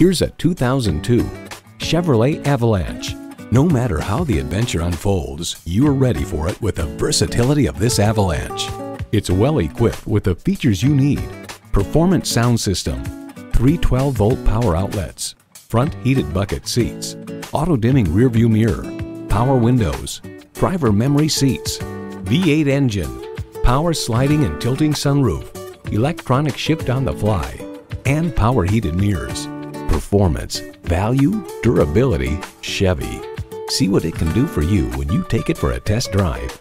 Here's a 2002 Chevrolet Avalanche. No matter how the adventure unfolds, you're ready for it with the versatility of this Avalanche. It's well equipped with the features you need. Performance sound system, three 12-volt power outlets, front heated bucket seats, auto-dimming rearview mirror, power windows, driver memory seats, V8 engine, power sliding and tilting sunroof, electronic shift on the fly, and power heated mirrors. Performance, value, durability, Chevy. See what it can do for you when you take it for a test drive.